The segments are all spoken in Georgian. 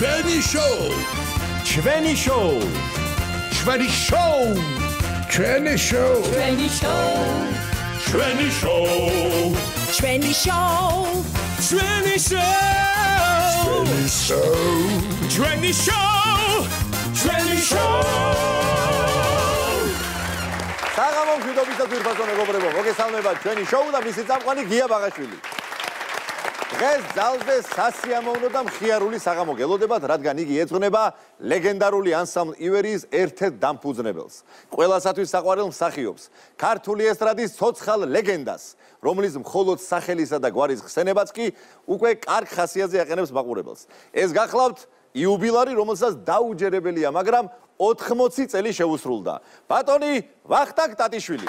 ჩვენი შოუ. ჩვენი შოუ. ჩვენი შოუ. ჩვენი შოუ. ჩვენი შოუ. ჩვენი შოუ. ჩვენი შოუ. ჩვენი შოუ ჩვენი შოუ. ჩვენი შოუ ჩვენი შოუ საღამო მშვიდობის და ძვირფასო მეგობრებო, მოგესალმებათ ჩვენი შოუ და მისი წამყვანი გია ბაღაშვილი. დღეს ძალზე სასიამოვნო და მხიარული საღამო გელოდებათ, რადგან იგი ეძღვნება ლეგენდარული ანსამბლ ივერიის ერთ-ერთ დამფუძნებელს. ყველასათვის საყვარელ მსახიობს, ქართული ესტრადის ცოცხალ ლეგენდას, რომლის მხოლოდ სახელისა და გვარის ხსენებაც კი უკვე კარგ ხასიათზე აყენებს მაყურებელს. ეს გახლავთ იუბილარი, რომელსაც დაუჯერებელია, მაგრამ 80 წელი შეუსრულდა. ბატონი ვახტანგ ტატიშვილი.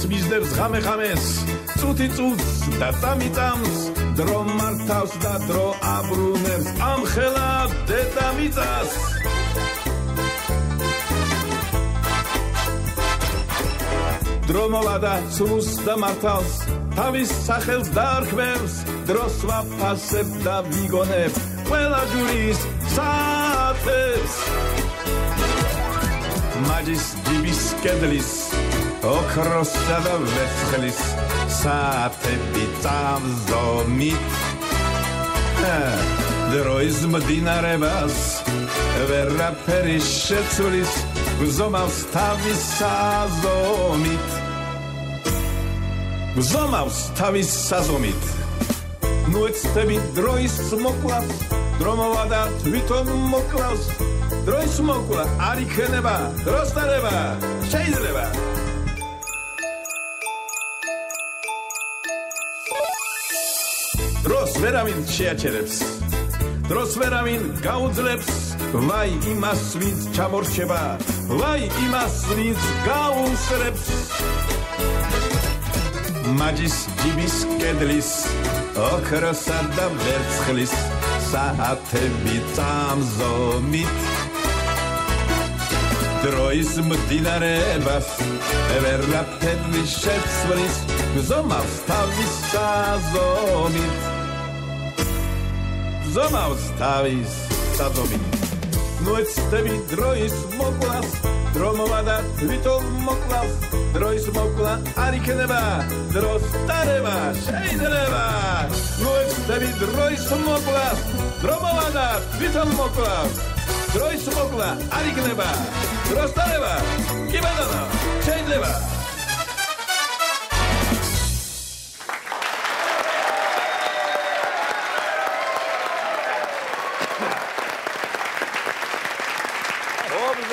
დღე-დღეს მისდევს ღამე-ღამეს, წუთი წუთს და წამიწამს, დრო მართავს და დრო აბრუნებს, ამხელა დედამიწას. დრო და სულს და მართავს, თავის სახელს დაარქმევს, დროს ვაფასებ და ვიგონებ, ყველა ჯურის საათებს. მაჯის ჯიბის კედლის ოქროსა და ვერცხლის საათები წამზომით დროის მდინარებას ვერაფერი შეცვლის გზომავს თავის საზომით. გზომავს თავის საზომით. ნუ ეცდები დროის მოკლას დრომოვა და თვითონ მოკლავს. დროის მოკლა არ იქნება დროს დარება შეიძლება ვერავინ შეაჩერებს. დროს ვერავინ გაუძლებს. ვაი იმას ვინც ჩამორჩება. ვაი იმას ვინც გაუსრებს მაჯის ჯიბის კედლის ოქროსა და ვერცხლის საათები წამზომით. დროის მდინარებას ვერაფერი შეცვლის გზომავს თავის საზომით გზომავს თავის საზომით ნუ ეცდები დროის მოკლას დრომოვა და თვითონ მოკლავს დროის მოკლა არ იქნება დროს დარება შეიძლება. ნუ ეცდები დროის მოკლას დრომოვა და თვითონ მოკლავს დროის მოკლა არ იქნება დროს დარება კი ბატონო შეიძლება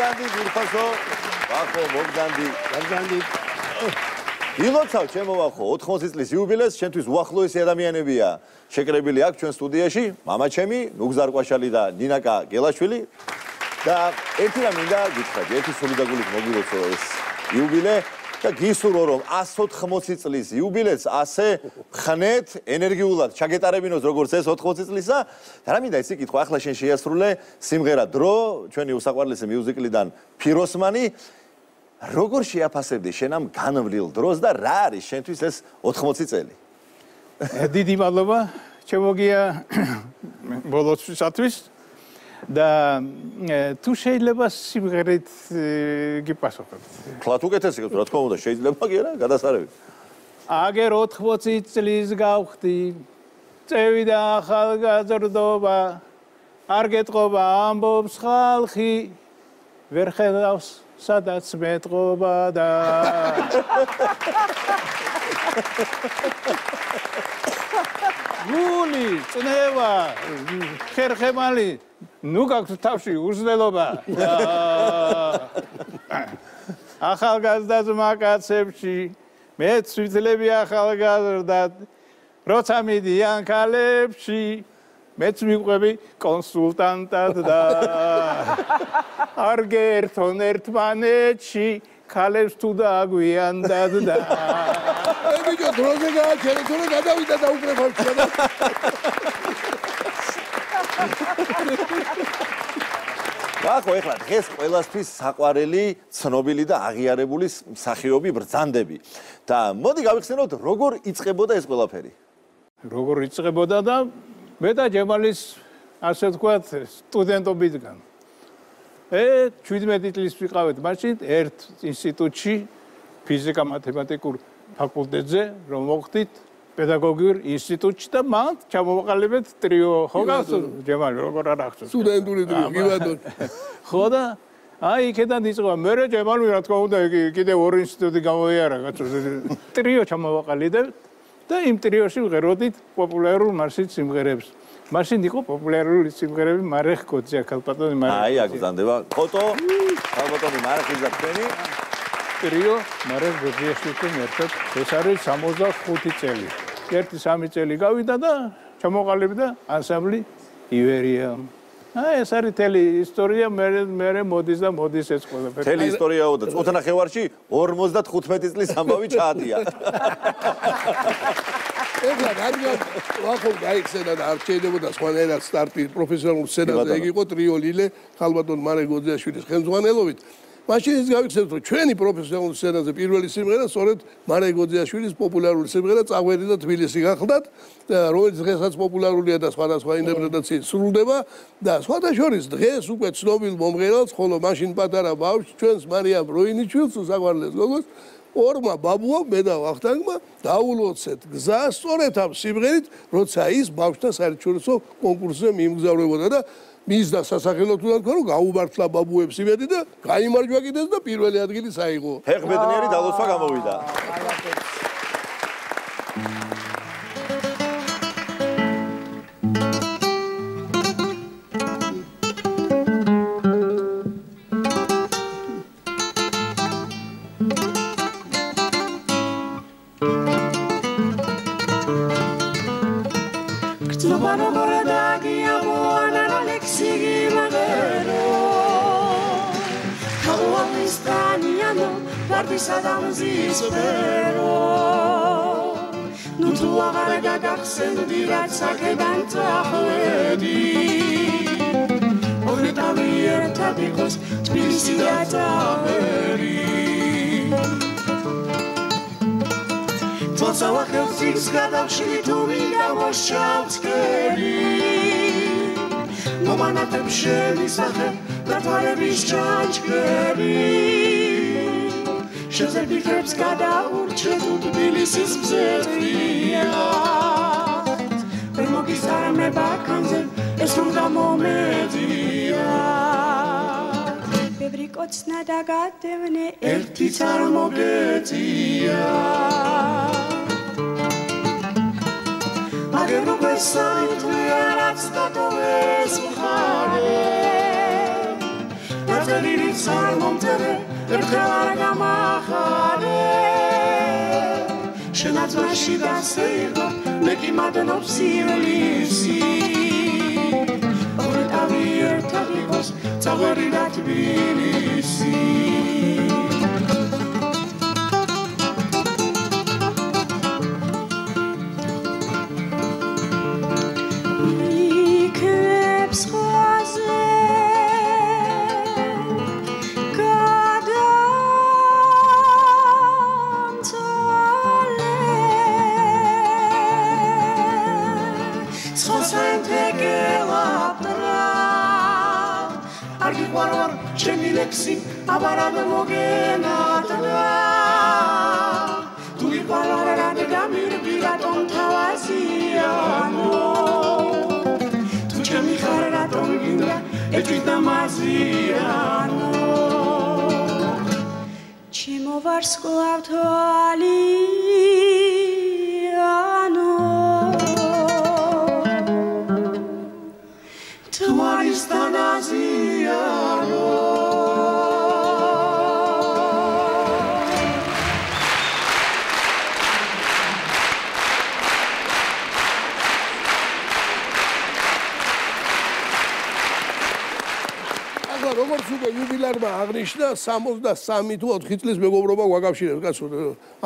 მოგდანდი გურფასო ვახო მოგდანდი მოგდანდი ილოცავ ჩემო ვახო 80 წლის იუბილეს შენთვის უახლოესი ადამიანებია შეკრებილი აქ ჩვენ სტუდიაში мама ჩემი ნუგზარ ყვაშალი და ნინაკა გელაშვილი და ერთი რამ მინდა გითხრათ ერთი სოლიდაგულით მოგილოცო ეს იუბილე და გისურვო რომ 180 წლის იუბილეს ასე ხნეთ ენერგიულად ჩაგეტარებინოს როგორც ეს 80 წლისა და რა მინდა ისი კითხვა ახლა შენ შეასრულე სიმღერა დრო ჩვენი უსაყვარლესი მიუზიკლიდან ფიროსმანი. როგორ შეაფასებდი შენ ამ განვლილ დროს და რა არის შენთვის ეს 80 წელი? დიდი მადლობა. ჩემოგია ბოლოსთვის და თუ შეიძლება სიმღერით გიპასუხებ. თქვათ უკეთესი რა თქმა უნდა შეიძლება კი არა გადასარევი. აგერ 80 წლის გავხდი წევი და ახალგაზრდობა არ გეტყობა ამბობს ხალხი ვერ ხედავს სადაც მეტყობა და გული წნევა ხერხემალი ნუ გაქვს თავში უზნელობა ახალგაზრდა მაკაცებში მეც ვითლები ახალგაზრდად როცა მიდიან ქალებში მეც მიყვები კონსულტანტად და არ გერთონ ერთმანეთში ქალებს თუ დააგვიანდად და აი ბიჭო დროზე გააჩერე თორე გადავიდა და უკვე ხალხი ახო ეხლა დღეს ყველასთვის საყვარელი, ცნობილი და აღიარებული მსახიობი ბრძანდები. და მოდი გავიხსენოთ, როგორ იწყებოდა ეს ყველაფერი. როგორ იწყებოდა და მე და ჯემალის ასე ვთქვათ სტუდენტობისგან. ე 17 წლის ვიყავით მაშინ ერთ ინსტიტუტში ფიზიკა-მათემატიკურ ფაკულტეტზე, რომ მოხდით პედაგოგიურ ინსტიტუტში და მან ჩამოვაყალიბეთ ტრიო. ხო გასულ ჯემალი როგორ არ ახსოვს? სტუდენტური ტრიო კი ბატონო ხო და აი იქიდან იწყება მე ჯემალი რა თქმა უნდა კიდე ორი ინსტიტუტი გამოიარა კაცო ტრიო ჩამოვაყალიბეთ და იმ ტრიოში ვღეროდით პოპულარულ მარშის სიმღერებს. მაშინ იყო პოპულარული სიმღერები მარეხ კოძია ქალბატონი მარეხ აი აგზანდება ფოტო. ქალბატონი მარეხი და თქვენი. ტრიო მარეხ გოძიაშვილთან ერთად ეს არის 65 წელი ერთი სამი წელი გავიდა და ჩამოყალიბდა ანსამბლი ივერია. აი ეს არის თელი ისტორია, მე მე მოდის და მოდის ეს ყველაფერი. თელი ისტორიაო და წუთნახევარში 55 წლის ამბავი ჩაადია. ეხლა რადგან ვახო გაიხსენა და არ შეიძლება სხვანაირად სტარტი პროფესიონალურ სცენაზე იყო ტრიოლილე ხალბატონ მარე გოძიაშვილის ხელმძღვანელობით მაშინ ის გავიქცევთ რომ ჩვენი პროფესიონალური სცენაზე პირველი სიმღერა სწორედ მარე გოძიაშვილის პოპულარული სიმღერა წაღვერი და თბილისი გახლდათ რომელიც დღესაც პოპულარულია და სხვადასხვა ინტერპრეტაციით სრულდება. და სხვათა შორის დღეს უკვე ცნობილ მომღერალს ხოლო მაშინ პატარა ბავშვს ჩვენს მარიამ როინიშვილს საყვარლეს გოგოს ორმა ბაბუა მე და ვახტანგმა დაულოცეთ გზა სწორედ ამ სიმღერით როცა ის ბავშვთა საერთაშორისო კონკურსზე მიემგზავრებოდა და მის და სასახელო თუ თქვა რომ გაუმართლა ბაბუებს იმედი და გამოიმარჯვა კიდეც და პირველი ადგილი საიღო. ფეხბედნიერი დალოცვა გამოვიდა. ვარდისა გაგახსენდი რაც აქედან წახვედი. ორი თავი ერთად იყოს თბილისი და წავერი თვალსა ვახელს ის გადავშლი თუ მინდა მოსჩავწკერი მომანათებ შენი სახე და თვალების ჩანჩქერი შეზერბიქებს გადაურჩე თუ თბილისის მზეწია ვერ მოგიზარმე ბაქანზე ეს რომ გამომედია ბევრი კოცნა დაგადევნე ერთი წარ მოგეწია. აგერ უკვე საერთოდ არაც დატოვეს მხარე. დაწერილი წარ მომწერე ერთხელ არ გამახარე. შენაც მაში დასეირდა მე კი მადნობს ივლისი ორი თავი ერთად იყოს წაღვერი და თბილისი იუბილარმა აღნიშნა 63 თუ 4 წლის მეგობრობა გვაკავშირებს კაცო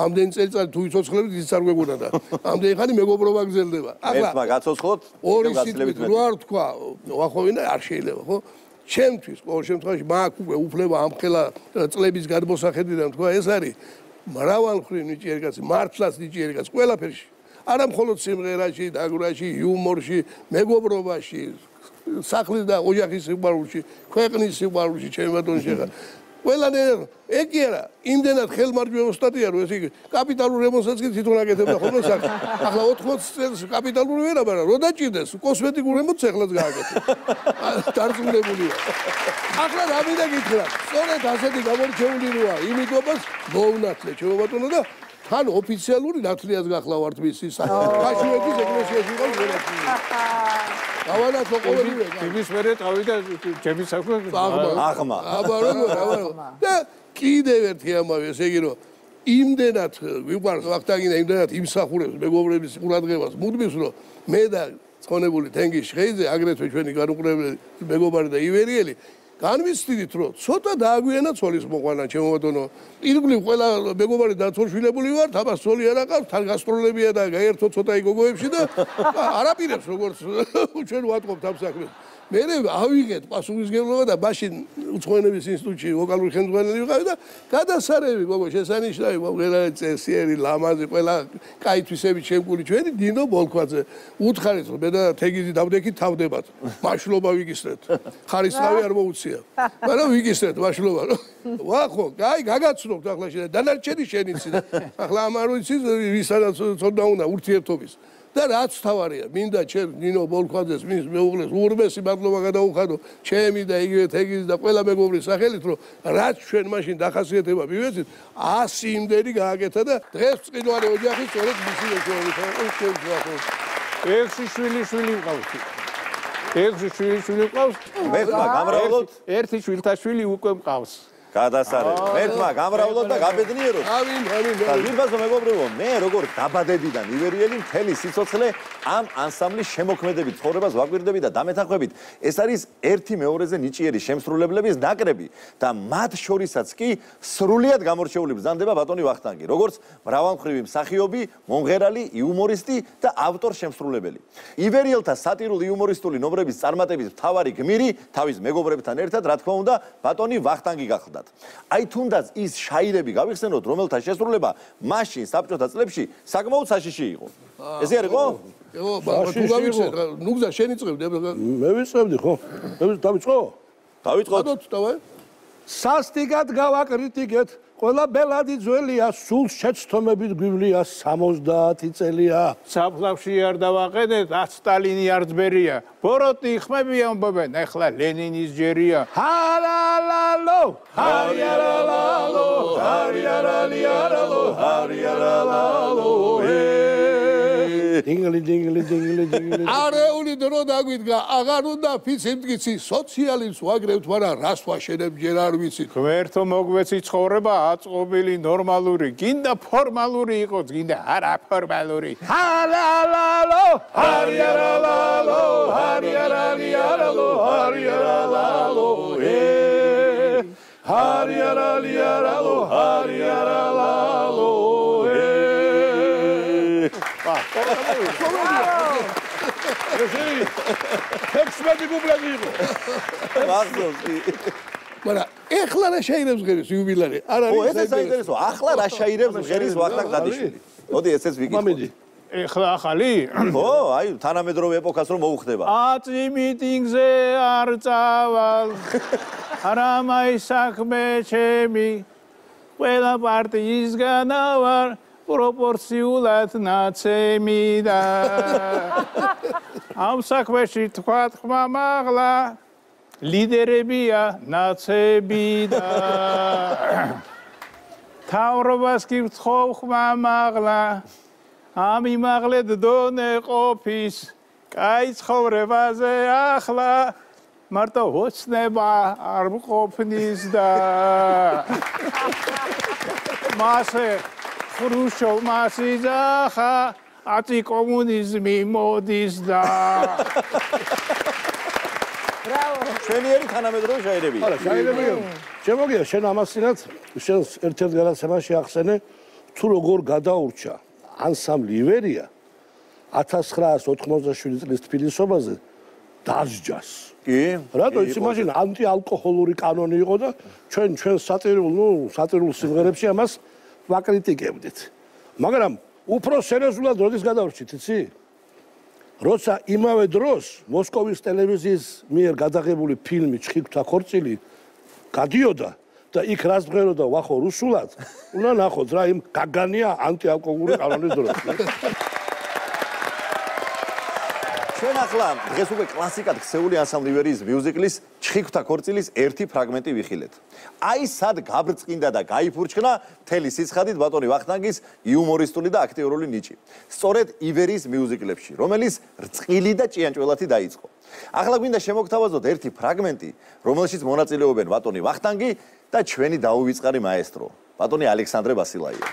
ამდენ წელიწად თუ იცოცხლებით ის არ გვეგონა და ამდენ ხანი მეგობრობა გრძელდება. ახლა ერთმა გაცოცხლოთ ორი სიტყვით რო არ თქვა? ვახოვინა არ შეიძლება ხო? ჩემთვის ყოველ შემთხვევაში მაქვს უკვე უფლება ამ ხელა წლების გადმოსახედიდან თქვა ეს არის მრავალმხრივ ნიჭიერი კაცი მართლაც ნიჭიერი კაცი ყველაფერში. არა მხოლოდ სიმღერაში დაგვრაში იუმორში მეგობრობაში სახლის და ოჯახის სიყვარულში ქვეყნის სიყვარულში ჩემი ბატონი შეხა ყველანაირად ეგ კი არა იმდენად ხელმარჯვენო სტატია რო ეს იგი კაპიტალურ რემონტსაც კი თვითონ აკეთებდა ხოლმე სახე ახლა 80 წელს კაპიტალური ვერა მაგრამ რო დაჭირდეს კოსმეტიკურ რემონტს ახლაც გააკეთე. დარწმუნებულია. ახლა რა მინდა გითხრა. სწორედ ასეთი გამორჩეული როა. იმიტომაც მოუნათლე ჩემო ბატონო და თან ოფიციალური ნათლიას გახლავართ მისი საშვეთის ეკლესიაში იყო ვერაფერი. გავანათლო ყოველივე იმის მერე წავიდა ჩემი საქმე. აღმა. აბა როგორ აბა და კიდევ ერთი ამავე ესე იგი რომ იმდენად ვიყვარს ვახტანგინა იმდენად იმსახურებს მეგობრების ყურადღებას. მუდმივს რომ მე და ცხონებული თენგი შხეიძე აგრეთვე ჩვენი განუკრებელი მეგობარი და ივერიელი განვიცდით რომ ცოტა დააგვიანა ცოლის მოყვანა. ჩემო ბატონო ირგვლივ ყველა მეგობარი დაცორშვილებული ვარ თაბას ცოლი არ აყავს თან გასტროლებია და გაერთო ცოტა იგოგოებში და არაპირებს როგორც ჩვენ ვატყობთ ამ საქმეს მე ავიღეთ პასუხისგებლობა და მაშინ უცხოენების ინსტიტუტში ვოკალური ხელმძღვანელი ვიყავი და გადასარევი გოგო შესანიშნავი მოგერა წესიერი ლამაზი ყველა კაი თვისები ჩემკული ჩვენი დინო ბოლქვაძე. უთხარით რომ მე და თეგიზი დავდექით თავდებათ მაშლობა ვიგისრეთ. ხარისხავი არ მოუცია. მაგრამ ვიგისრეთ მაშლობა რომ ვახო კაი გაგაცნობთ ახლა შენ. დანარჩენი შენიცი და ახლა ამარო იცი ვისაც თონდა უნდა ურთიერთობის და რაც თავარია, მინდა ჩემ ნინო ბოლქვაძეს მის მეუღლეს ურმესი მადლობა გადაუხადო ჩემი და იგივე თეგის და ყველა მეგობრის სახელით, რომ რაც ჩვენ მაშინ დახასიათება მივეცით, 100 იმდენი გააკეთა და დღეს წინვარე ოჯახი სწორედ მისი ეშოვის აქვს ჩვენ გვახო. ექვსი შვილი შვილი ყავს. ექვსი შვილი შვილი ყავს. მე გამრავლოთ ერთი შვილთა შვილი უკვე მყავს. გადასარევი. მერტმა გამრავლოთ და გაბედნიეროთ. ამინ, ამინ. და ვიღაცო მეგობრებო, მე როგორ დაბადებიდან ივერიელი მთელი სიცოცხლე ამ ანსამბლის შემოქმედებით ცხოვრებას ვაკვირდები და დამეთანხმებით. ეს არის ერთი მეორეზე ნიჭიერი შემსრულებლების ნაკრები და მათ შორისაც კი სრულიად გამორჩეული ბრძანდება ბატონი ვახტანგი, როგორც მრავალმხრივი მსახიობი, მომღერალი, იუმორისტი და ავტორ შემსრულებელი. ივერიელთა სატირული იუმორისტული ნობრების წარმატების მთავარი გმირი თავის მეგობრებთან ერთად, რა თქმა უნდა, ბატონი ვახტანგი გახლდათ. აი თუნდაც ის შაირები გავიხსენოთ, რომელთა შესრულება მაშინ საბჭოთა წლებში საკმაოდ საშიში იყო. ესე არ იყო? ო, მაგრამ თუ გავიხსენ, ნუგზა შენი წევდი, მე ვიწევდი ხო? მე დავიწყო? დავიწყოთ. ადოთ დავე. სასტიკად გავაკრიტიკეთ ყველა ბელადი ძველია სულ შეცდომებით გვივლია 70 წელია საფლავში არ დავაყენეთ, ათ სტალინი არ ძბერია. ბოროტი ხმები ამბობენ, ახლა ლენინის ჯერია. ჰალალალო ჰარიალალო ჰარიალალიალო ჰარიალალო დინგლი დინგლი დინგლი დინგლი არეული დრო დაგვიდგა, აღარ უნდა ფიცი მტკიცი, სოციალიზმს ვაგრევთ, მაგრამ რას ვაშენებ ჯერ არ ვიცით. ღმერთო მოგვეცი ცხოვრება აწყობილი ნორმალური, გინდა ფორმალური იყოს, გინდა არა ფორმალური. ჰალალალო ჰარიალალო ჰარიალალიალო ჰარიალალო ჰარიალალიალო ჰარიალალო ექსპერტი გუბლები იყო მახსოვს კი. მაგრამ ეხლა რა შეიძლება ღერის იუბილარი? არ ო, არის ესე საინტერესო. ახლა რა შაირებს ღერის ვახტანგ დადის. მოდი ესეც ვიკითხო. მამიდი ეხლა ახალი ხო, აი თანამედროვე ეპოქას რომ მოუხდება. აწი მიტინგზე არ წავალ. არა მაი საქმე ჩემი. ყველა პარტიისგანა ვარ პროპორციულად ნაცემი და ამ საქმეში თქვა ხმა მაღლა ლიდერებია ნაცები და თავრობას კი ვთხოვ ხმა მაღლა ამ იმაღლედ დონე ყოფის კაი ცხოვრებაზე ახლა. მარტო ოცნება არ მყოფნის და მასე ხრუშოვ მასიზახა აწი კომუნიზმი მოდის და ჩვენიერი თანამედროვე შაირები. არა შეიძლება შემოგია შენ ამასინაც შენ ერთ-ერთ განაცემაში ახსენე თუ როგორ გადაურჩა ანსამბლი ივერია 1987 წლის თბილისობაზე დასჯას. კი? რატო იცი მაშინ ანტიალკოჰოლური კანონი იყო და ჩვენ ჩვენ სატირულ, ნუ სატირულ სიმღერებში ამას ვაკრიტიკებდით. მაგრამ უფრო სერიოზულად როდის გადავრჩით, იცი? როცა იმავე დროს მოსკოვის ტელევიზიის მიერ გადაღებული ფილმი ჩხიკვთა ქორწილი გადიოდა და იქ რას ბრეროდა ვახო რუსულად, უნდა ნახოთ რა იმ გაგანია ანტიალკოჰოლური კანონის დროს. ჩვენ ახლა დღეს უკვე კლასიკად ხსეული ანსამბლი ვერიის მიუზიკლის ჩხიკვთა ქორწილის ერთი ფრაგმენტი ვიხილეთ. აი სად გაბრწყინდა და გაიფურჩხნა მთელი სიცხადით ბატონი ვახტანგის იუმორისტული და აქტიურული ნიჭი. სწორედ ივერიის მიუზიკლებში, რომელიც რწყილი და ჭიანჭველათი დაიწყო. ახლა გვინდა შემოგთავაზოთ ერთი ფრაგმენტი, რომელშიც მონაწილეობენ ბატონი ვახტანგი და ჩვენი დაუვიწყარი მაესტრო, ბატონი ალექსანდრე ბასილაია.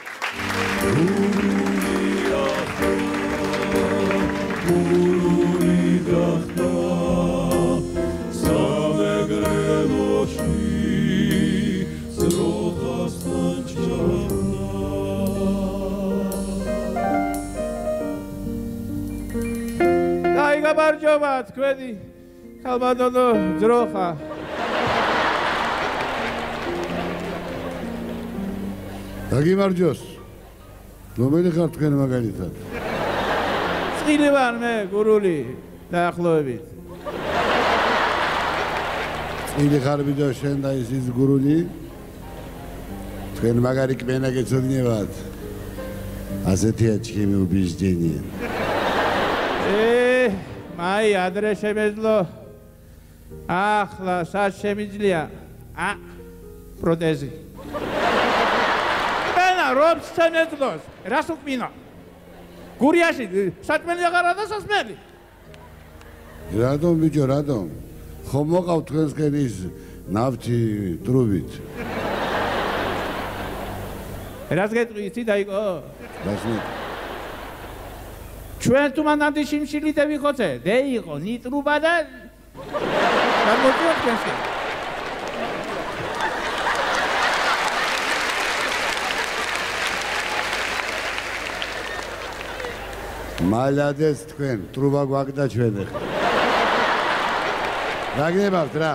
აი გამარჯობა თქვენი ხალბატონო ძროხა დაგიმარჯოს. რომელი ხარ თქვენ მაგალითად? წილი ვარ მე გურული დაახლოებით წილი ხარ ვიდეო შენ და ის ის გურული? თქვენ მაგარი კმენა გეცოდინებათ. ასეთია ჩემი უბიჯდენი. ე მაი ადრე შემეძლო. ახლა სად შემიძლია? ა პროტეზი. მენა რომ შემეძლოს? რას უკმინო გურიაში საჭმელი აღარა და სასმელი? რატომ ბიჭო, რატომ? ხომ მოყავ თქვენსკენ ის ნავთი ტრუბით? რას გეტყვი? იცი დაიკო? ბაშნი. ჩვენ თუ მანდამდე შიმშილი დავიღოცე დე იყო ნიტრუბა და გამოდიოდ ჩვენში მალადეს თქვენ ტრუბა გვაქვს და ჩვენ ახლა დაგნებავთ რა?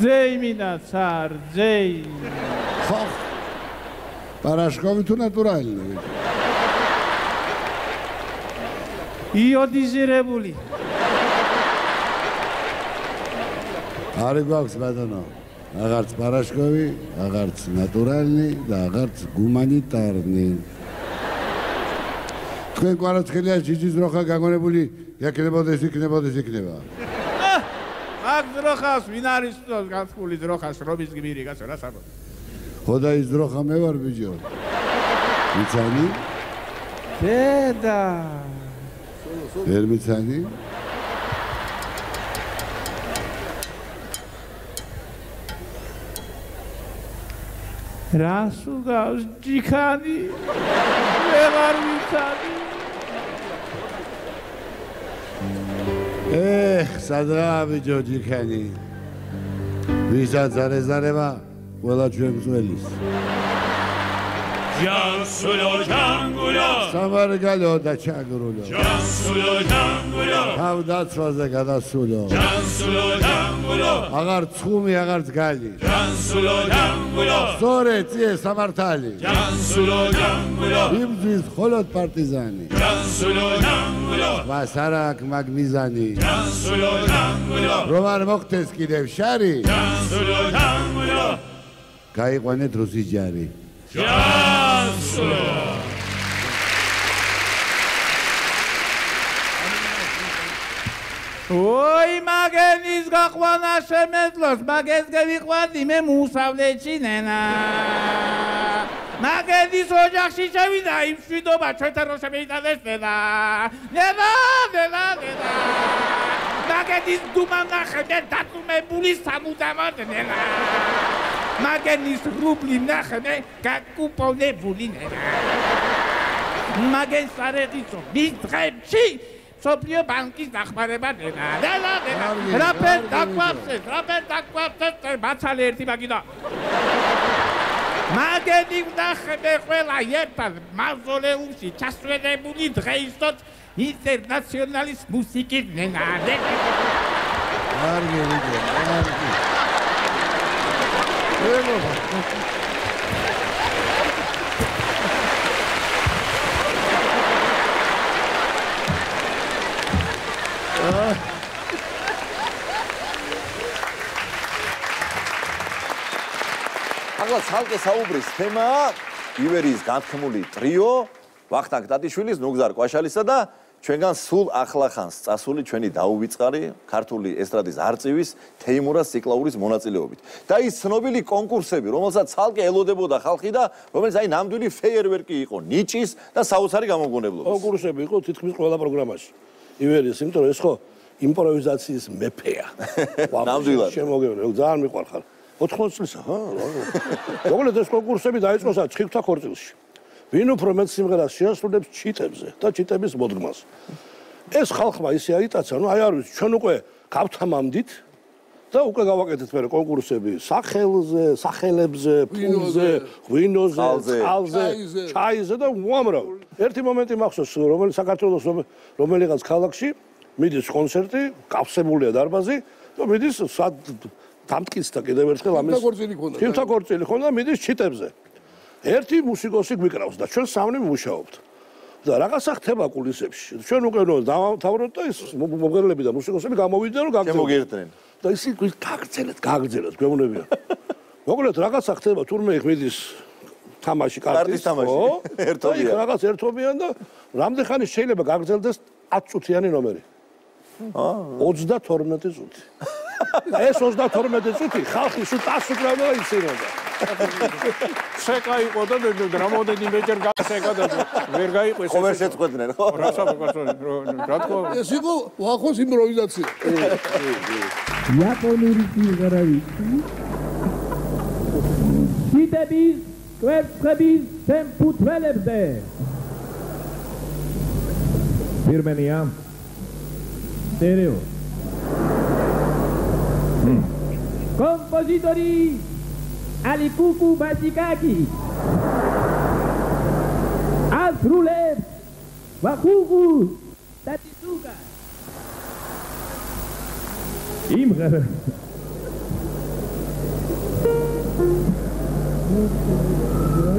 ზეიმინა ცარ ზეი ხო. პარაშკოვი თუ ნატურალია? იოდიზირებული არი გვაქვს ბატონო. აღარც პარაშკოვი, აღარც ნატურალი და აღარც გუმანიტარნი. თქვენ კვარაცხელია ჯიჯის როხა გაგონებული იქნებოდეს იქნებოდეს იქნება. აქ ძროხას ვინ არის განსკული ძროხას რომის გმირი კაცო რა საბო ხოდა ის როხა მე ვარ ბიჭო. მიცანი? დედა ვერ მიცანი? რას უგავს ჯიქანი ვეღარ ვიცანი ეხ, სადაა ბიჭო ჯიქანი? ვისაც არ ეზარება, ყველა ჩვენ გძველის. ჯანსულო ჯანგულო სამარგალო და ჩაგრულო. ჯანსულო ჯანგულო თავდაცვაზე გადასულო. ჯანსულო ჯანგულო აღარ ცხუმი, აღარ ძგალი. ჯანსულო ჯანგულო სწორე წიე სამართალი. ჯანსულო ჯანგულო იმძვის მხოლოდ პარტიზანი. ჯანსულო ჯანგულო მას არ აქვს მაგ მიზანი. ჯანსულო ჯანგულო რომ არ მოხდეს კიდევ შარი, ჯანსულო ჯანგულო გაიყვანეთ რუსის ჯარი. ჯანსულო ой მაგენის გაყვანა შემეძლოს მაგეს გევიყვანდი მე მუსავლეთში ნენა მაგენის ოჯახში შევიდა იმ შვიდობა ჩვენთან რომ შემეიტანეს ნენა ნენა ნენა ნენა მაგენის დუმა ნახე მე დაწუმებული სამუდამოდ ნენა მაგენის რუბლი ნახე მე გაკუპონებული ნენა მაგენ სარეღიცო მის დღებში სოფლიო ბანკის დახმარება ნენა ნენა ნენა რაფერ დაგვახსეს რაფერ დაგვახსეს მაცალე ერთი მაგიდა მაგენი ვნახე მე ყველა ერთად მავზოლეუმში ჩასვენებული დღეისოთ ინტერნაციონალის მუსიკის ნენადე. კარგი ვიდეო, კარგი. ახლა ცალკე საუბრის თემაა ივერიის განთქმული ტრიო. ვახტანგ ტატიშვილის ნუგზარ კვაშალისა და ჩვენგან სულ ახლახანს წასული ჩვენი დაუვიწყარი ქართული ესტრადის არწივის თეიმურას ციკლაურის მონაწილეობით. და ის ცნობილი კონკურსები რომელსაც ცალკე ელოდებოდა ხალხი და რომელიც აი ნამდვილი ფეიერვერკი იყო ნიჭის და საოცარი გამოგონებლობის კონკურსები იყო თითქმის ყველა პროგრამაში. ივერიის იმიტომ რომ ეს ხო იმპროვიზაციის მეფეა. ნამდვილად. შემოგევლე ძალიან მიყვარხარ. 80 წლისა ჰა მოკლედ ეს კონკურსები დაიწყო სა ცხიქთა ქორწილში ვინ უფრო მეტ სიმღერას შეასრულებს ჩიტებზე და ჩიტების მოდგმას ეს ხალხმა ისე აიტაცა ნუ აი არ ვიცი ჩვენ უკვე გავთამამდით და უკვე გავაკეთეთ მე კონკურსები სახელზე, სახელებზე, ფულზე, ღვინოზე, წყალზე, წყალზე, ჩაიზე. და უამრავ. ერთი მომენტი მახსოვს, რომელი საქართველოს რომელ- რომელიღაც ქალაქში მიდის კონცერტი, კავსებულია დარბაზი და მიდის სად დამტკიცდა კიდევ ერთხელ ამის. ქორწილი ქონდა. თიმთა ქორწილი ხონდა მიდის ჩიტებზე. ერთი მუსიკოსი გვიკრავს და ჩვენ სამნი მუშაობთ. და რაღაცა ხდება კულისებში. ჩვენ უკვე ნუ დავთავროთ და ის მომღერლები და მუსიკოსები გამოვიდნენ რომ გაგზავნოთ. შემოგერდნენ და ისი გაგრძელეთ, გაგრძელეთ, გვეუბნებიან. მოკლედ რაღაცა ხდება, თურმე იქ მიდის თამაში კარტის თამაში. ერთობიან. და იქ რაღაც ერთობიან და რამდენ ხანი შეიძლება გაგრძელდეს 10 წუთიანი ნომერი? აა 32 წუთი. ეს 32 წუთი ხალხი სულ 10 უკრავდა და იცინოდა. სეკა იყო და რამოდენიმეჯერ გასეკა და ვერ გაიყვეს. ხო ვერ შეწყვეტდნენ ხო რა საფრთხე რა თქმა უნდა ეს იყო ვახოს იმპროვიზაცია. იაპონური სიმღერა ვიცი. სიტების კვერცხების ტემპუთველებზე. გერმანია. სტერეო. Hmm. Kompositori Ali Kuku Basikaki Azrule Wakuku Tatisuka. Imre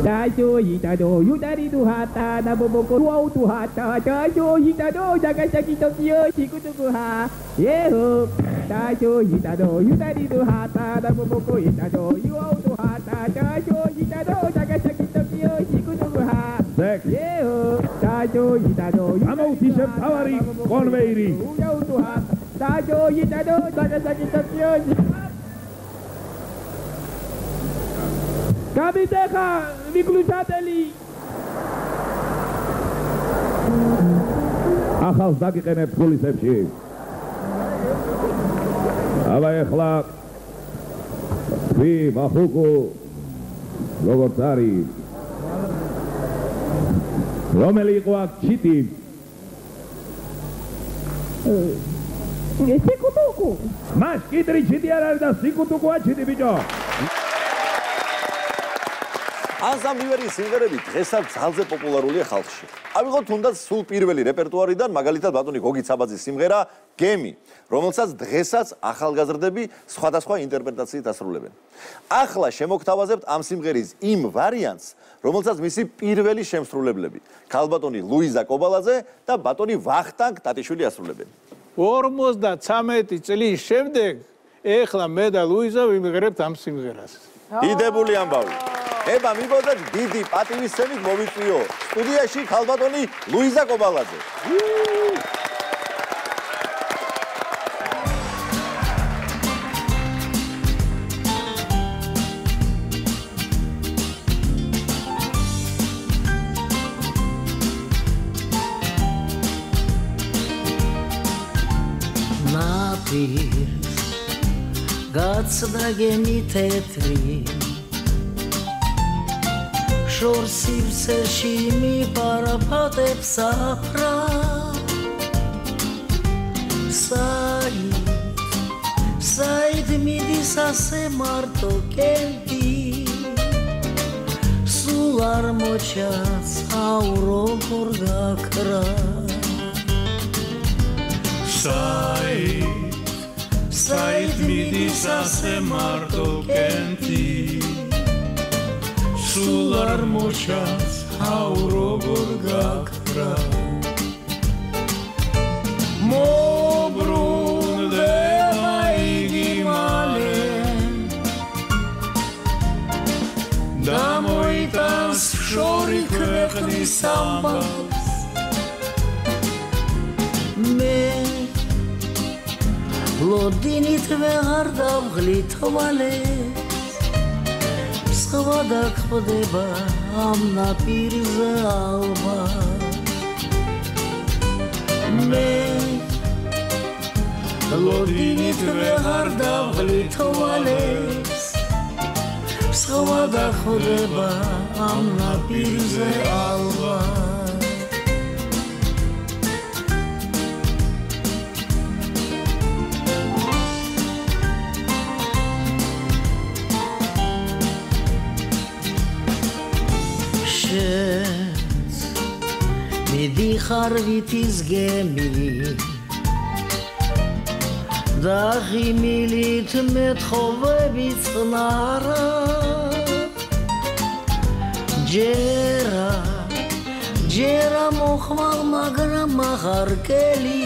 Tajo hita do yutari tu hata na boboko wau tu hata Tajo hita do jaga sakit tokyo si kutuku ha Yeho. Dajo itado yutari tu hata na boboko itado wow tu hata dajo itado jaga saki tokyo shikutuku ha Zek. yeho dajo itado ამოუთიშებ თავარი კონვეირი. wow tu hata dajo itado jaga saki tokyo გამიდეხა ვიგლუშატელი ახალს დაგიყენებ გულისებში აბა ეხლა. ვი მახუკუ როგორც არის. რომელი იყო აქ ჩიტი? სიკუტუკუ. მას კიდრი ჩიტი არ არის და სიკუტუკუა ჩიტი ბიჭო ანსამბლი ივერიის სიმღერები დღესაც ძალზე პოპულარულია ხალხში. ავიღოთ თუნდაც სულ პირველი რეპერტუარიდან, მაგალითად ბატონი გოგი ცაბაძის სიმღერა გემი, რომელსაც დღესაც ახალგაზრდები სხვადასხვა ინტერპრეტაციით ასრულებენ. ახლა შემოგთავაზებთ ამ სიმღერის იმ ვარიანტს, რომელსაც მისი პირველი შემსრულებლები, ქალბატონი ლუიზა კობალაძე და ბატონი ვახტანგ ტატიშვილი ასრულებენ. 53 წლის შემდეგ ეხლა მე და ლუიზა ვიმღერებთ ამ სიმღერას. დიდებული ამბავი. ება მიბოდეთ დიდი პატივისცემით მოვიწვიო სტუდიაში ქალბატონი ლუიზა კობალაძე. ნაპირს გაცდა გემი თეთრი შორ სივსეში მიპარაფატებს აფრა. საით საით მიდის ასე მარტო კენტი სულ არ მოჩას აუ როგორ გაქრა საით საით მიდის ასე მარტო კენტი სულ არ მოჩანს აუ როგორ გაქრა. მობრუნდება იგი მალე. და მოიტანს შორი ქვეყნის ამბავს. მე ლოდინით ვეღარ დავღლი თვალებს სხვა დაგხვდება ამ ნაპირზე ალბათ. მე ლოდინით ვეღარ დავღლი თვალებს სხვა დაგხვდება ამ ნაპირზე ალბათ მიდიხარ ვითის გემი და ღიმილით მეთხოვები წყნარა ჯერა ჯერა მოხვალ მაგრამ აღარკელი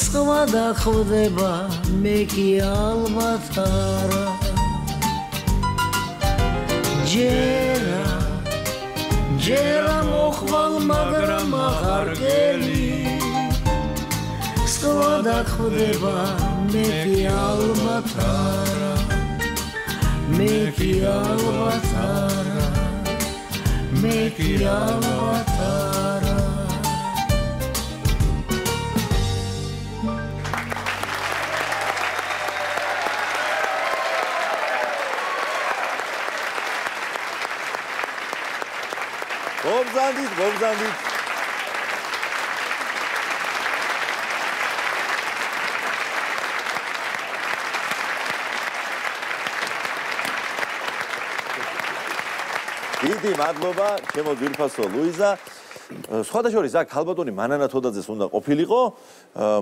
სხვა დახვდება მე კი ალბათ არა ჯერა ჯერა მოხვალ მაგრამ აღარ გელი სხვა დაგხვდება მეტი ალბათ არა მეტი ალბათ არა მეტი ალბათ გობზანდით, გობზანდით. დიდი მადლობა, ჩემო ძვირფასო ლუიზა. სხვადასხვა აქ ხალბატონი მანანა თოდაძეს უნდა ყოფილიყო,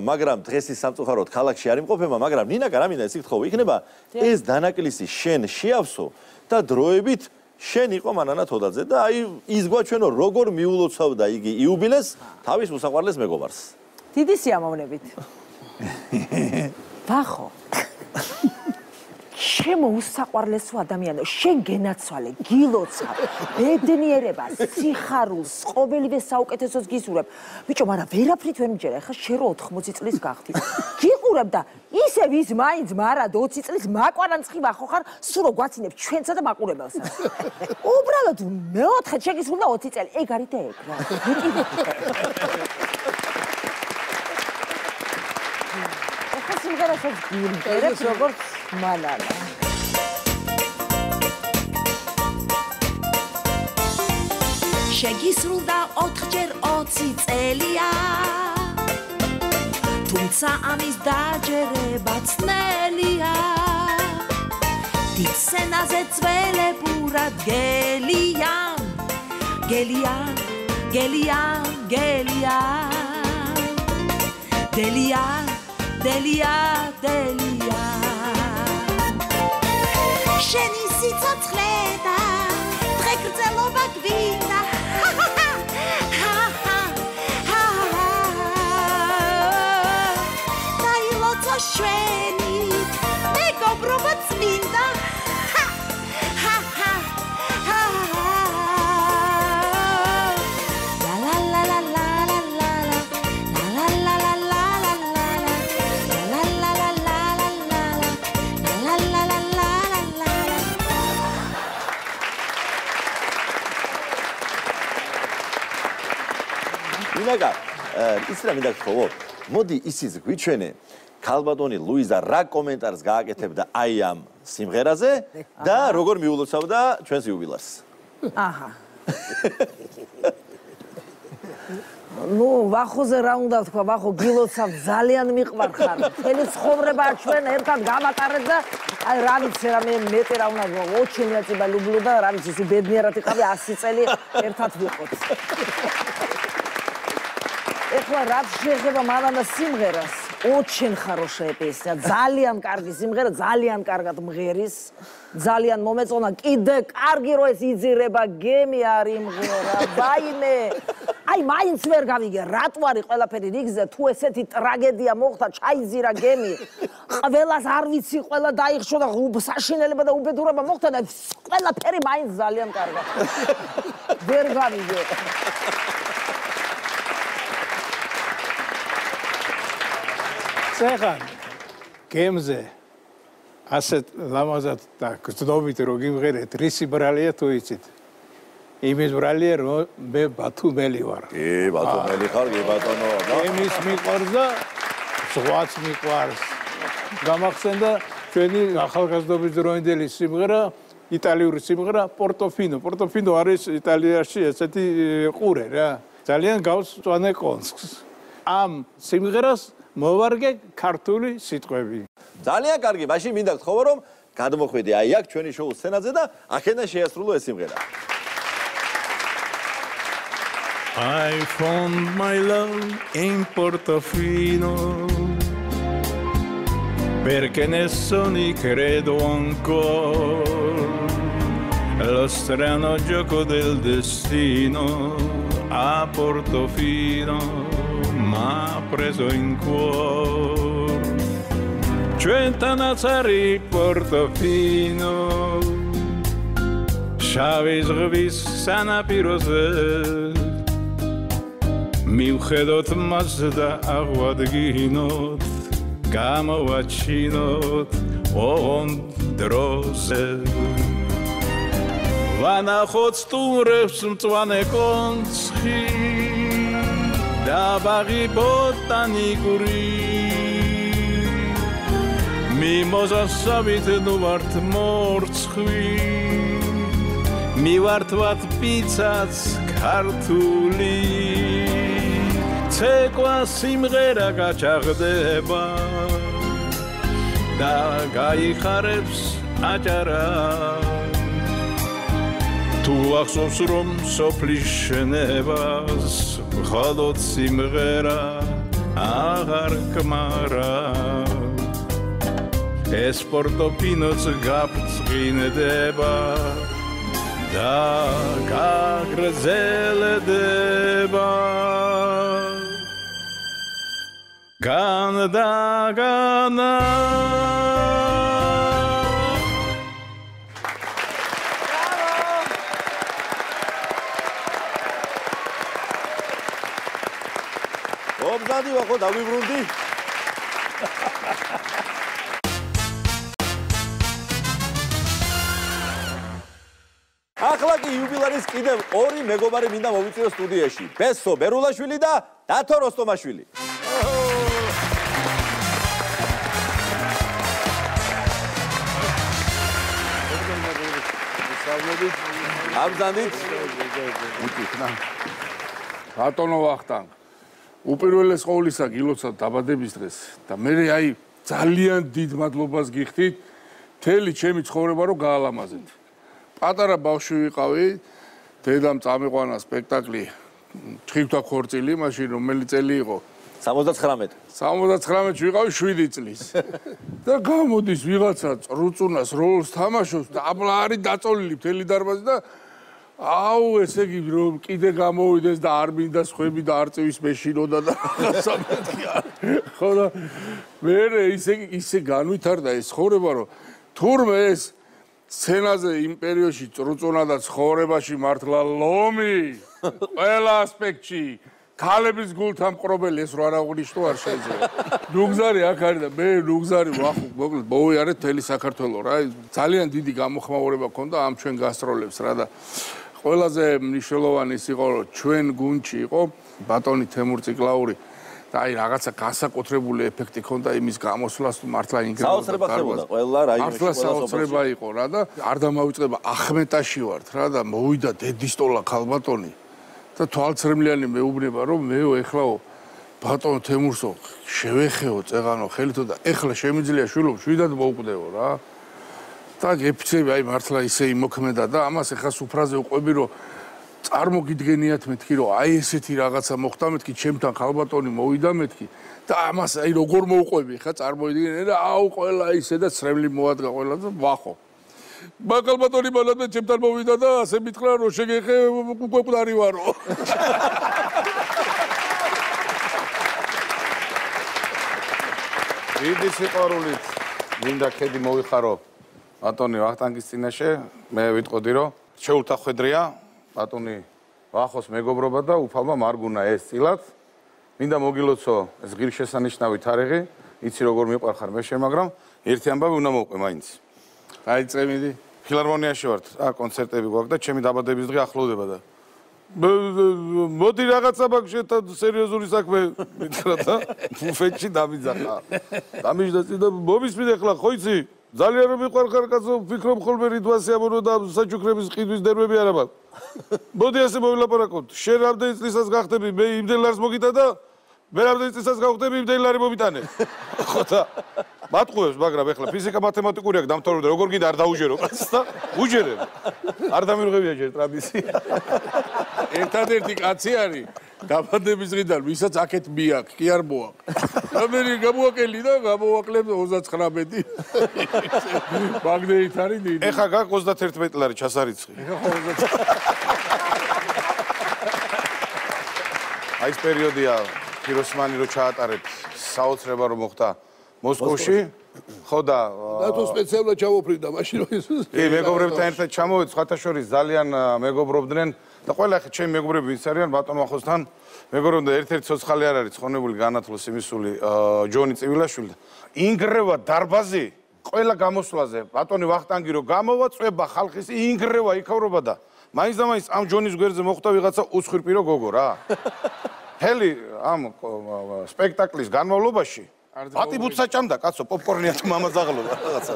მაგრამ დღეს ის სამწუხაროდ ქალაქში არ იმყოფება, მაგრამ ნინა კარამინა ეს იკითხო, იქნება ეს დანაკლისი შენ შეავსო და დროებით შენ იყო მანანა თოდაძე და აი ის გვაჩვენო როგორ მიულოცავდა იგი იუბილეს თავის უსაყვარლეს მეგობარს. დიდი სიამოვნებით. ვახო. შემო უსაყვარლესო ადამიანო, შენ გენაცვალე, გილოცავ, ბედნიერება, სიხარულს, ყოველივე საუკეთესოს გისურვებ. ბიჭო, მაგრამ ვერაფრით ვერ მიჯერა, ხა შე რო 80 წლის გახდი. გიყურებ და ისე ვის მაინც მარა 20 წლის მაკვარანცხი ვახო ხარ, სულ რო გვაცინებ ჩვენსა და მაყურებელსაც. უბრალოდ მეოთხე შეგისრულდა 20 წელი. ეგ არის და ეგ რა. რასაც გიმღერებს როგორც მალალა შეგისრულდა 4ჯერ 20 წელია. თუმცა ამის დაჯერება ძნელია დიდ სცენაზე ძველებურ ადგელიან გელიან გელიან გელიან. გელიან დელია დელია შენი სიცოცხლე ის რა მინდა გთხოვო? მოდი ისიც გვიჩვენე. ქალბატონი ლუიზა რა კომენტარს გააკეთებდა აი ამ სიმღერაზე და როგორ მიულოცავდა ჩვენს იუბილარს. აჰა. ვახოზე რა უნდა თქვა, ვახო გილოცავ ძალიან მიყვარ ხარ. მთელი ცხოვრება ჩვენ ერთად გამატარეთ და აი რა ვიცი რა მე მეტი რა უნდა ოჩინი აწიბა ლუბლუ და რა ვიცი სულ ბედნიერად იყავი 100 წელი ერთად ვიყოთ. ეხლა რაც შეეხება მანანა სიმღერას, очень хорошая песня, ძალიან კარგი სიმღერა, ძალიან კარგად მღერის, ძალიან მომეწონა, კიდე კარგი რო ეს იძირება, გემი არის იმღერა, ვაიმე. აი, მაინც ვერ გავიგე, რატო არის ყველაფერი რიგზე, თუ ესეთი ტრაგედია მოხდა, ჩაიძირა გემი. ყველას არ ვიცი, ყველა დაიხშო და საშინელება და უბედურება მოხდა და ყველაფერი მაინც ძალიან კარგად. ვერ გავიგე. წეხან გემზე ასეთ ლამაზად და გძნობით რო გიმღერეთ რისი ბრალია თუ იცით? იმის ბრალია რომ მე ბათუმელი ვარ. კი ბათუმელი ხარ კი ბატონო. და იმის მიყვარს და ზღვაც მიყვარს. გამახსენდა ჩვენი ახალგაზრდობის დროინდელი სიმღერა იტალიური სიმღერა პორტოფინო. პორტოფინო არის იტალიაში ესეთი ყურე რა. ძალიან გავს წვანე კონსკს. ამ სიმღერას მოვარგე ქართული სიტყვები. ძალიან კარგი, მაშინ მინდა გთხოვო რომ გადმოხვიდე აი აქ ჩვენი შოუს სცენაზე და აქედან შეასრულო ეს სიმღერა. I found my love in Portofino. Perché ne sono credo ancora. Lo strano gioco del destino a Portofino m'ha preso in cuore Centanazzari Portofino შავის ღვის სანაპიროზე. მივხედოთ მას და აღვადგინოთ გამოვაჩინოთ ოღონ დროზე. ვანახოთ სტუმრებს მწვანე კონცხი და ბაღი ბოტანიკური მიმოზასავით ნუ ვართ მორცხვი მივართვათ პიცაც ქართული. ცეკვა სიმღერა გაჩაღდება. და გაიხარებს აჭარა. თუ ახსოვს რომ სოფლის შენებას მხოლოდ სიმღერა აღარ კმარა ეს პორტოფინოც გაფრთხინდება და გაგრძელდება განდაგანა ობზადი ვახო დავიბრუნდი ახლა კი იუბილარის კიდევ ორი მეგობარი მინდა მოვიწიოს სტუდიაში. ბესო ბერულაშვილი და დათო როსტომაშვილი. აბზანდით ბატონო ვახტანგ უპირველეს ყოვლისა გილოცავ დაბადების დღეს და მე აი ძალიან დიდ მადლობას გიხდით მთელი ჩემი ცხოვრება რომ გაალამაზეთ. პატარა ბავშვი ვიყავი, დედამ წამიყვანა სპექტაკლი ჭიქთა ხორცილი, მაშინ რომელი წელი იყო? 79. 79-ში ვიყავი 7 წლის. და გამოდის ვიღაცა წრუწუნას როლს თამაშობს და აბლა არის დაწოლილი მთელი დარბაზი და აუ ესე იგი რომ კიდე გამოვიდეს და არ მინდა სხვები და არწივის მეშინოდა და სამეთქია ხო და მე ისე ისე განვითარდა ეს ხორება რომ თურმე ეს სცენაზე იმ პერიოდში წრუწუნა და ცხოვრებაში მართლა ლომი. ყველა ასპექტში. ქალების გულთან მყრობელი ეს რა აღნიშნო არ შეიძლება. ნუგზარი აქ არის და მე ნუგზარი ვახო მოკლედ მოვიარეთ თელი საქართველოს რა. ძალიან დიდი გამოხმაურება ქონდა ამ ჩვენ გასტროლებს რა და ყველაზე მნიშვნელოვანი ის იყო რომ ჩვენ გუნჩი იყო ბატონი თემურ ციკლაური და აი რაღაცა განსაკუთრებული ეფექტი ქონდა იმის გამოსვლას მართლა ინგრედა საოცრება ყველა რაიონში მართლა საოცრება იყო რა და არ დამავიწყდება ახმეტაში ვართ რა და მოვიდა დედისტოლა ქალბატონი. და თვალცრემლიანი მეუბნება რომ მეო ეხლაო ბატონ თემურსო შევეხეო წეღანო ხელითო და ეხლა შემიძლია შვილო შვიდად მოუკვდეო რა და გეფიცები აი მართლა ისე იმოქმედა და ამას ეხა სუფრაზე უყვები რომ წარმოგიდგენიათ მეთქი რომ აი ესეთი რაღაცა მოხდა მეთქი ჩემთან ხალბატონი მოვიდა მეთქი და ამას აი როგორ მოუყვები? ხა წარმოიდგინე და აუ ყველა ისე და ცრემლი მოადგა ყველა და ვახო. მაგალბატონი მალადე ჩემთან მოვიდა და ასე მითხრა რომ შეგეხე უკვე მკვდარი ვარო. დიდი სიყვარულით. მინდა ქედი მოიხარო ბატონი ვახტანგის წინაშე მე ვიტყოდი რომ შეულთა ხვედრია ბატონი ვახოს მეგობრობა და უფალმა მარგუნა ეს წილად. მინდა მოგილოცო ეს ღირსშესანიშნავი თარიღი. იცი როგორ მიყვარხარ მე შე მაგრამ ერთი ამბავი უნდა მოვყვე მაინც. აი წემიდი ფილარმონიაში ვართ. ა კონცერტები გვაქვს და ჩემი დაბადების დღე ახლოვდება და. მოდი რაღაცა ბაქშეთა სერიოზული საქმე მითხრა და ბუფეტში დამიძახა. დამიჯდა წინ და მომისმინე ახლა ხო იცი? ძალიან რომ მიყვარხარ კაცო, ფიქრობ ხოლმე რიტვასი ამონო და საჩუქრების ყიდვის ნერვები არა მაქვს. მოდი ასე მოვილაპარაკოთ. შენ რამდენი წლისას გახდები? მე იმდენ ლარს მოგიტა და მე რამდენი წლისას გავხდები იმდენ ლარი მომიტანე. ხო და მატყუებს, მაგრამ ეხლა ფიზიკა მათემატიკური აქვს დამთავრდა, როგორ გინდა არ დაუჯერო კაცს და უჯერებ. არ დამირღვევია ჯერ ტრადიცია. ერთადერთი კაცი არის დაბადების დღიდან, ვისაც აქეთ მიაქვს, კი არ მოაქვს. ამერი გამოაკელი და გამოვაკლებ 39-ი. მაგნეით არის დიდი. ეხა გაქვს 31 მეტლარი ჩასარიცხი. აი ეს პერიოდია ფიროსმანი რო ჩაატარეთ, საოცრება რო მოხდა მოსკოვში. ხო და თუ სპეციალურად ჩამოფრინდა მაშინ ის კი მეგობრებთან ერთად ჩამოვედი, სხვათა შორის ძალიან მეგობრობდნენ. და ყველა ხე ჩემი მეგობრები ვინც არიან ბატონო ახოსთან მეგობრებდა ერთ-ერთი ცოცხალი არ არის ხონებული განათლოს იმისული ჯონი წივილაშვილი ინგრევა დარბაზი ყველა გამოსვლაზე. ბატონი ვახტანგი რო გამოვა წვება ხალხის ინგრევა იქავრობა და მაინც და მაინც ამ ჯონის გვერდზე მოხვდა ვიღაცა უცხირპირო გოგო რა მთელი ამ სპექტაკლის განმავლობაში ატი ბუცა ჭამდა კაცო პოპკორნი ათ მამა ძაღლობა რაღაცა.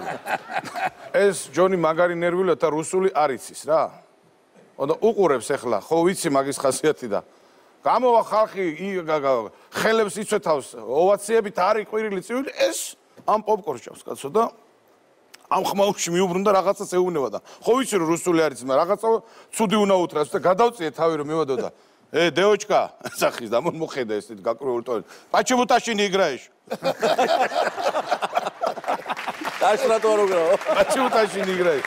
ეს ჯონი მაგარი ნერვიულათა რუსული არ იცის რა. და უყურებს ახლა ხო ვიცი მაგის ხასიათი და. გამოვა ხალხი ხელებს იწვეთავს ოვაციებით არის ყვირილი წვილი ეს ამ პოპკორნს ჭამს კაცო და ამ ხმაურში მიუბრუნდა რაღაცას ეუბნება და. ხო ვიცი რომ რუსული არის მაგრამ რაღაცა ცუდი უნდა უთხრას და გადავწიე თავი რომ მევადო და ე დეოჩკა სახის და მოხედა ეს გაკრული ტოილეტ პაჩემუ ტაშინი იგრაეშ ტაშნა თუ არ უგრაო პაჩემუ ტაშინი იგრაეშ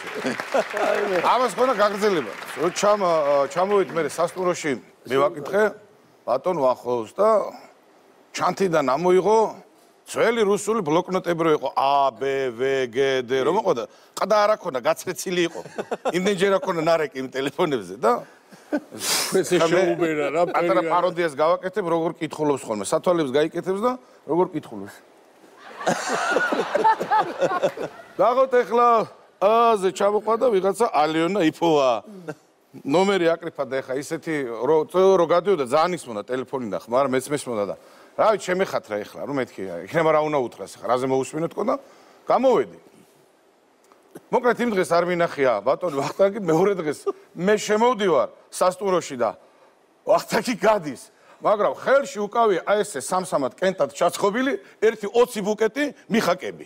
ამას ხონა გაგრძელება. რო ჩამ ჩამოვით მე სასტუმროში მივაკითხე ბატონ ვახოს და ჩანთიდან ამოიღო ძველი რუსული ბლოკნოტები რო იყო. A B V G D რომ იყო და ყდა არ აქონა გაცრეცილი იყო. იმდენჯერ აქონა ნარეკი იმ ტელეფონებზე და ესე შეუბერა რა პატარა პაროდიას გავაკეთებ როგორ კითხულობს ხოლმე. სათვალებს გაიკეთებს და როგორ კითხულობს. დაღოთ ახლა აზე ჩამოყვადა ვიღაცა ალიონა იფოა ნომერი აკრიფა და ახლა ისეთი რო რო გადიოდა ძალიან ისმოდა ტელეფონი და ხმარ მეც მესმოდა და. რა ვიცი შემეხათრა ახლა რომ მეთქი იქნება რა უნდა უთხრას ახლა რაზე მოусმინო თქო და გამოვედი მოკლედ იმ დღეს არ მინახია. ბატონი ვახტანგი მეორე დღეს მე შემოვდივარ სასტუმროში და ვახტანგი გადის. მაგრამ ხელში უკავია აი ესე სამსამად კენტად ჩაცხობილი ერთი 20 ბუკეტი მიხაკები.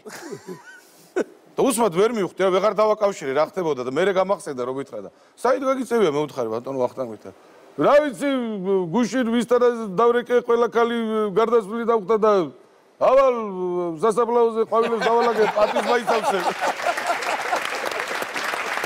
და უსმად ვერ მივხვდი რა ვეღარ დავაკავშირე რა ხდებოდა და მე გამახსენდა რომ ვითხრა და საით გაგიწევია მე უთხარი ბატონო ვახტანგითა რა ვიცი გუშინ ვისთან დავრეკე ყველა კალი გარდაცვლილი დახვდა და ავალ სასაბლაოზე ყვავილებს დავალაგე პატის მაიცავსე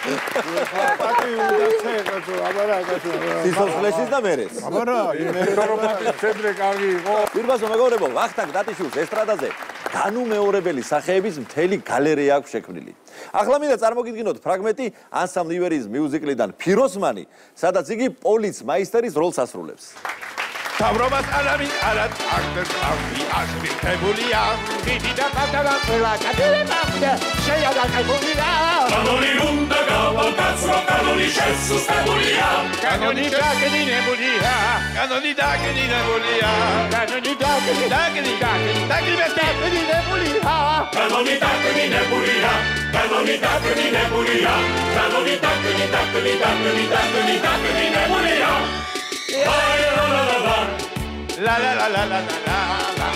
პატი უნდა ცეკო აბარა კაცო სიცოცხლეშიც და მერეს აბარა ინფორმატიკის ცენტრი კარგი იყო პირველს მეგობრებო ვახტანგ დათიშვილს ესტრადაზე განუმეორებელი სახეების მთელი გალერეა აქვს შექმნილი. ახლა მინდა წარმოგიდგინოთ ფრაგმენტი ანსამბლ ივერის მიუზიკლიდან ფიროსმანი, სადაც იგი პოლიც მაისტერის როლს ასრულებს. თავრობას არამი არა აქტერ აქტი აშფიქებულია დიდი და პატარა ყველა კადრება ხდა შეიადაკებულია კანონი უნდა გავაკაცო კანონი შესუსტებულია। კანონი დაგნინებულია კანონი დაგნინებულია კანონი დაგნინებულია დაგნინებულია კანონი დაგნინებულია კანონი დაგნინებულია კანონი დაგნინებულია La La la la la la la la.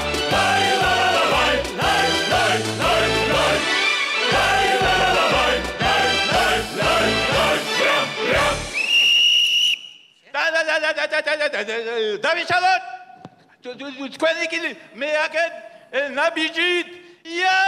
Daviçalar, Tükenlikini merak et, Nabicid, ya.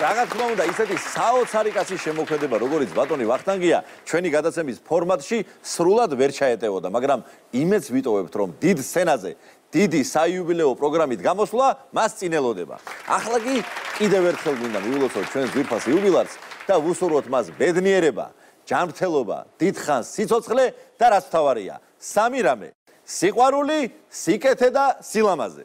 რაღაც თქმა უნდა, ისეთი საოცარი კაცის შემოქმედება, როგორიც ბატონი ვახტანგია, ჩვენი გადაცემის ფორმატში სრულად ვერ ჩაეტევოდა, მაგრამ იმეც ვიტოვებთ, რომ დიდ სცენაზე დიდი საიუბილეო პროგრამით გამოსვლა მას წინელოდება. ახლა კი კიდევ ერთხელ გვინდა მივილოცოთ ჩვენ ძვირფას იუბილარს და ვუსურვოთ მას ბედნიერება, ჯანმრთელობა, დიდხანს სიცოცხლე და რაც თავარია, სამი რამე: სიყვარული, სიკეთე და სილამაზე.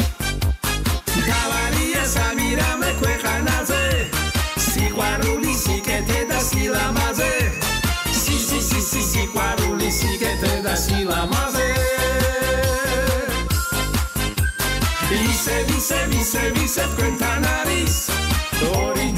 ისე ისე თქვენთან არის. ორი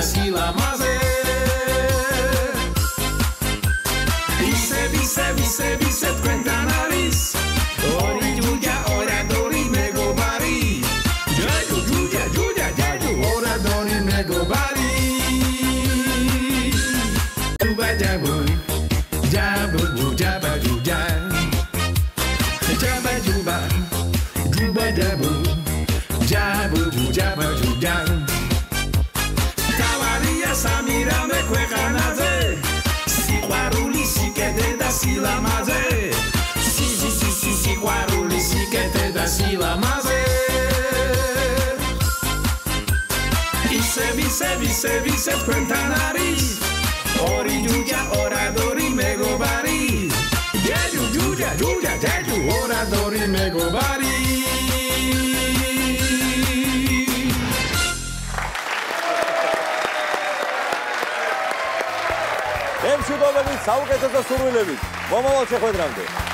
სიკეთე სილამაზე ისე ისე ისე ისე თქვენთან არის ორი ჯუჯა ორადორი მეგობარი ჯაჯუ ჯუჯა ჯუჯა ჯაჯუ ორადორი მეგობარი ემშვიდობებით, საუკეთესო სურვილებით. მომავალ შეხვედრამდე.